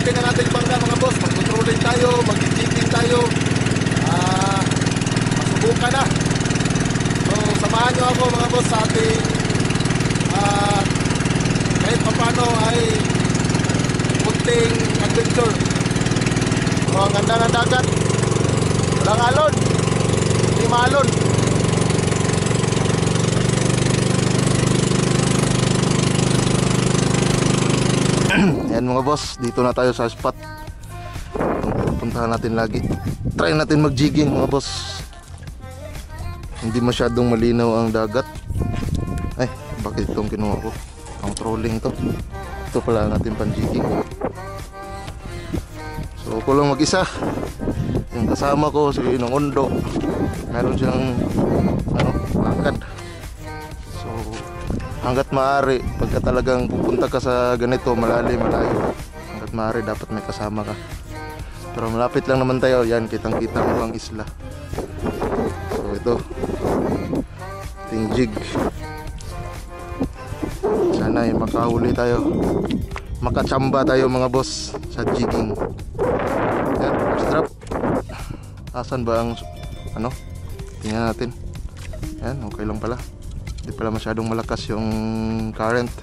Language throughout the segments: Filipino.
Tingnan na natin bangka mga boss. Mag-controlling tayo, mag-jeeping tayo. Ah, masubukan na. So, samahan nyo ako mga boss sa ating ah, kahit papano ay munting adventure. So, ang ganda ng dagat. Walang alon. Hindi maalon. Yan mga boss, dito na tayo sa spot. Itong pupuntahan natin lagi. Try natin mag-jigging mga boss. Hindi masyadong malinaw ang dagat. Ay, bakit itong kinuha ko? Ang trolling to. Ito pala natin pan-jigging. So, ako lang mag-isa. Yung kasama ko, si Inong Ondo. Meron siyang ano, lakad. Hanggat maaari, pagka talagang pupunta ka sa ganito, malalim, malayo, hanggat maaari, dapat may kasama ka. Pero malapit lang naman tayo, yan, kitang-kita mo ang isla. So, ito, ting jig. Sana ay makahuli tayo. Makachamba tayo mga boss sa jigging. Yan, first drop. Asan ba ang, ano, tingnan natin. Yan, okay lang pala. Hindi pala masyadong malakas yung current.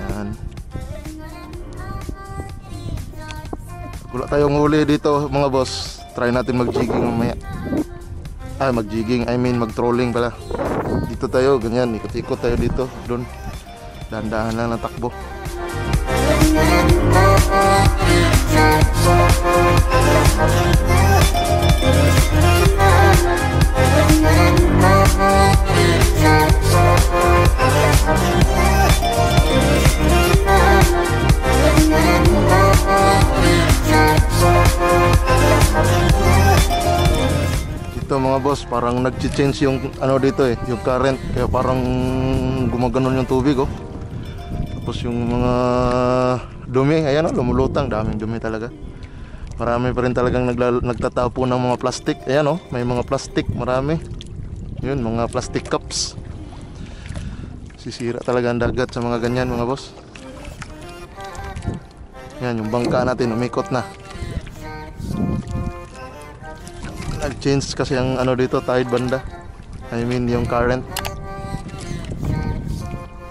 Yan. Wala tayong huli dito mga boss. Try natin mag-jigging mamaya. Ah, mag-jigging. I mean mag-trolling pala. Dito tayo, ganyan. Ikot-ikot tayo dito. Doon. Dahan-dahan lang ng takbo. Nag-change yung ano dito eh, yung current. Kaya parang gumaganon yung tubig oh. Tapos yung mga dumi, ayan oh, lumulutang, daming dumi talaga. Marami pa rin talagang nagla- nagtatapo ng mga plastic. Ayan oh, may mga plastic, marami. Yun, mga plastic cups. Sisira talaga ang dagat sa mga ganyan mga boss. Yan, yung bangka natin umikot na. Nag-change kasi ang ano dito, tide banda. I mean, yung current.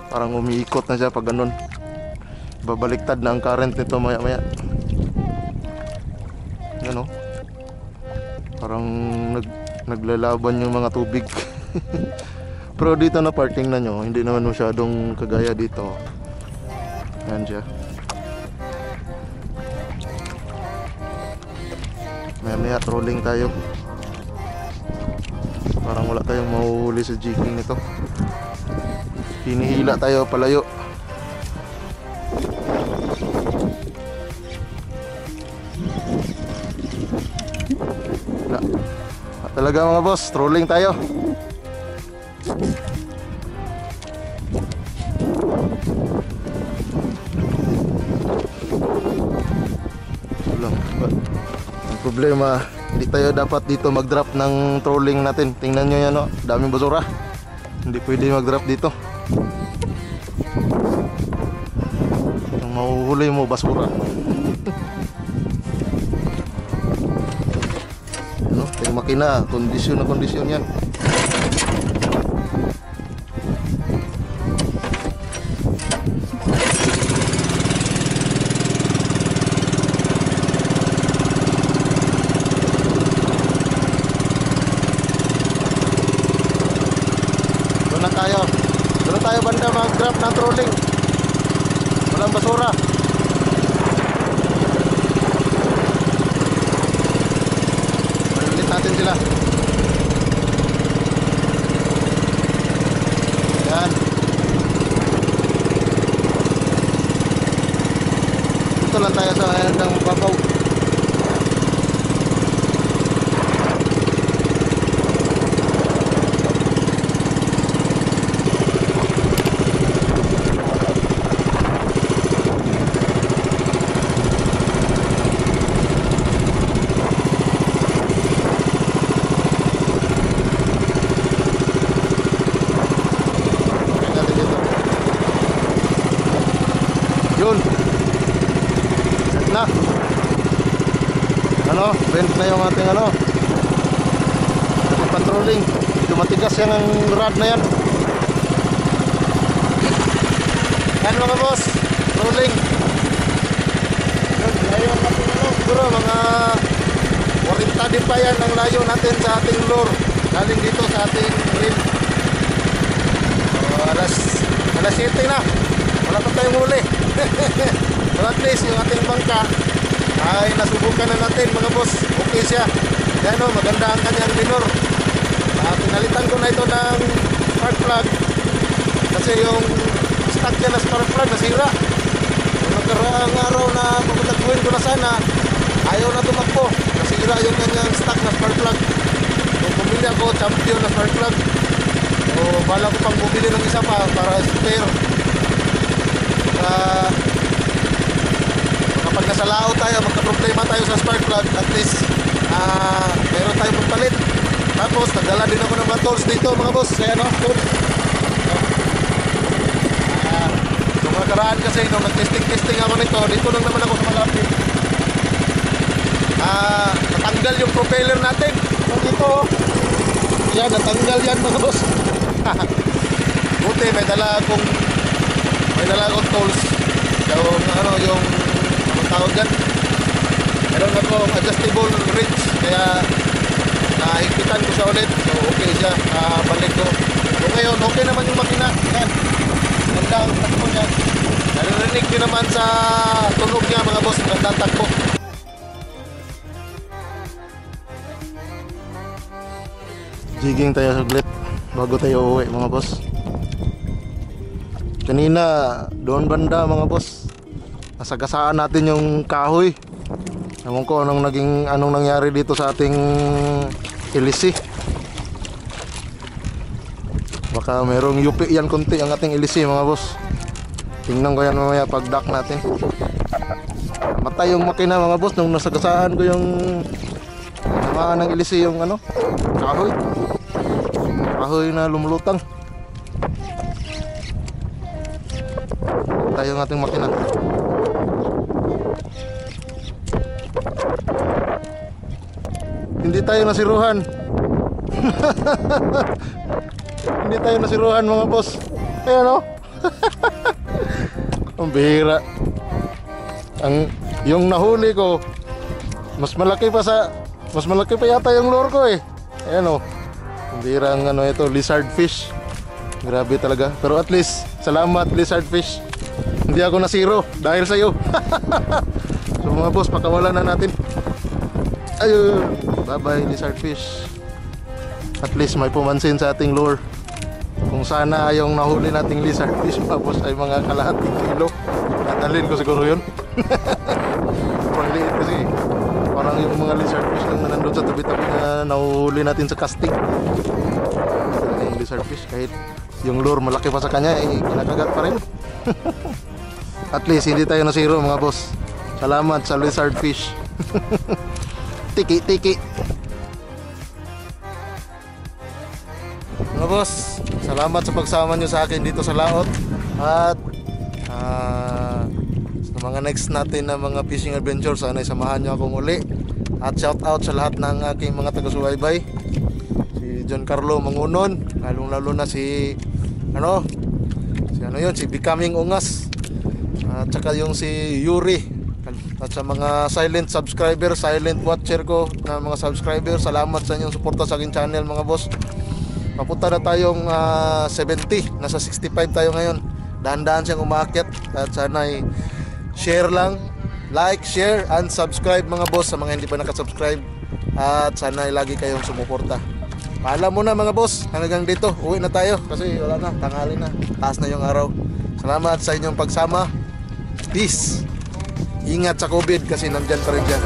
Parang umiikot na siya pag ganun. Babaliktad na ang current nito maya maya. Yan oh. Parang nag, naglalaban yung mga tubig. Pero dito na parting na nyo, hindi naman masyadong kagaya dito. Yan siya. Maya maya trolling tayo. Parang wala tayong mahuhuli sa jigging nito. Hinihila tayo palayo. Wala. Talaga mga boss, trolling tayo. Problema, hindi tayo dapat dito mag-drop ng trolling natin. Tingnan nyo yan, oh. daming basura. Hindi pwede mag-drop dito. Ang mahuhuli mo, basura. ano, yung makina, kondisyon na kondisyon yan. Na tayo. Doon tayo banda mag-drop ng trolling. Walang basura. Malulit natin sila. Yan. Dito lang tayo sa hanggang babaw. Ano, bent na yung ating ano. Ating patrolling. Medyo matigas yan ang rod na yan. Yan mga boss, rolling. Layo natin ano, siguro mga 40 din pa yan ang layo natin sa ating lure. Galing dito sa ating reel. So, alas, alas 7 na. Wala pa tayong huli. But at least yung ating bangka ay nasubukan na natin mga boss. Okay siya. Yan o, maganda ang kanyang minor. Uh, pinalitan ko na ito ng spark plug kasi yung stock niya na spark plug nasira. Yung nakaraang araw na pagkataguin ko na sana, ayaw na tumakbo. Nasira yung kanyang stock na spark plug. So, bumili ako champion na spark plug. So, bala ko pang bumili ng isa pa para spare. Uh, kapag nasa tayo, magka-problema tayo sa spark plug, at least uh, meron tayong pagpalit. Tapos, nagdala din ako ng mga tools dito mga boss. Kaya no, tools. Uh, yung mga karaan kasi, nung nag-testing-testing ako nito, dito lang naman ako sa malapit. Ah, natanggal yung propeller natin. So, dito, oh. yan, natanggal yan mga boss. Buti, may dala akong may dala akong tools. Yung, ano, yung, tawag dyan? Meron akong adjustable wrench. Kaya, nahigpitan ko siya ulit. So, okay siya. Uh, balik ko. So, ngayon, okay naman yung makina. Yan. Ganda ang takbo niya. Narinig nyo naman sa tunog niya mga boss. Ganda ang takbo. Jigging tayo saglit bago tayo uuwi mga boss. Kanina doon banda mga boss. Nasagasaan natin yung kahoy. Ewan ko anong naging anong nangyari dito sa ating ilisi. Baka merong yupi yan konti ang ating ilisi mga boss. Tingnan ko yan mamaya pag dock natin. Matay yung makina mga boss nung nasagasaan ko yung namaan ng ilisi yung ano kahoy. Kahoy na lumulutang. Tayo ng ating makina. Hindi tayo nasiruhan. Hindi tayo nasiruhan mga boss. Ayan o. Ang bihira. Ang yung nahuli ko mas malaki pa sa mas malaki pa yata yung lure ko eh. Ayan o. Ang bihira ang ano ito, lizard fish. Grabe talaga. Pero at least, salamat lizard fish. Hindi ako nasiro dahil sa iyo. so mga boss, pakawalan na natin. Ayun. Bye-bye lizard fish. At least may pumansin sa ating lure. Kung sana yung nahuli nating lizard fish mga boss ay mga kalahating kilo. Nadalhin ko siguro yun. Parang liit kasi. Parang yung mga lizard fish lang na nandun sa tabi-tabi na nahuhuli natin sa casting. Yung lizard fish kahit yung lure malaki pa sa kanya eh kinakagat pa rin. At least hindi tayo nasiro mga boss. Salamat sa lizard fish. tiki tiki. Mga boss, salamat sa pagsama nyo sa akin dito sa Laot. At ah, sa mga next natin na mga fishing adventures, sana samahan nyo akong uli. At shout out sa lahat ng aking mga taga-subaybay. Si John Carlo Mangunon, lalong lalo na si ano, si ano yun, si Becoming Ungas. At saka yung si Yuri. At sa mga silent subscriber, silent watcher ko na mga subscriber, salamat sa inyong suporta sa aking channel mga boss. Papunta na tayong ah, 70, nasa 65 tayo ngayon. Dahan-dahan siyang umakyat at sana ay share lang, like, share, and subscribe mga boss sa mga hindi pa nakasubscribe. At sana ay lagi kayong sumuporta. Paalam mo na mga boss, hanggang dito, uwi na tayo kasi wala na, tanghali na, taas na yung araw. Salamat sa inyong pagsama. Peace. Ingat sa COVID kasi nandyan pa rin dyan.